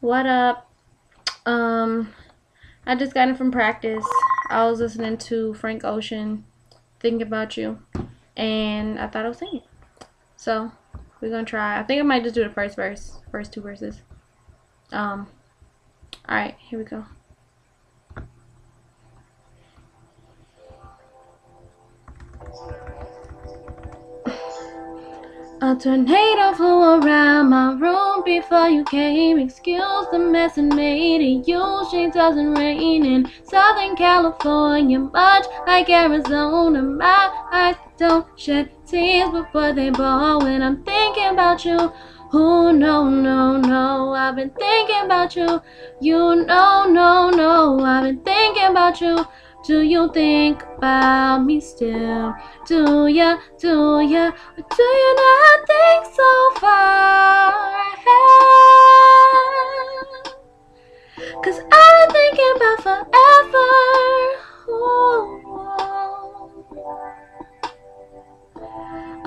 What up? Um, I just got in from practice. I was listening to Frank Ocean, thinking about you, and I thought I was singing. So we're gonna try. I think I might just do the first verse, first two verses. Um, all right, here we go. A tornado flew around my room before you came. Excuse the mess it made. It usually doesn't rain in Southern California, much like Arizona. My eyes don't shed tears before they ball when I'm thinking about you. Oh no, no, no, I've been thinking about you. You know, no, no, I've been thinking about you. Do you think about me still? Do ya, do ya, or do you not think so far ahead? Cause I've been thinking about forever. Ooh.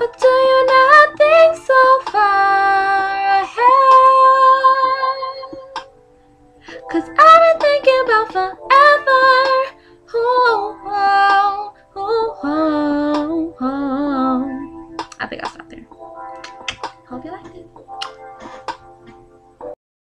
Or do you not think so far ahead? Cause I've been thinking about forever. Oh, oh, oh, oh, oh. I think I'll stop there. Hope you liked it.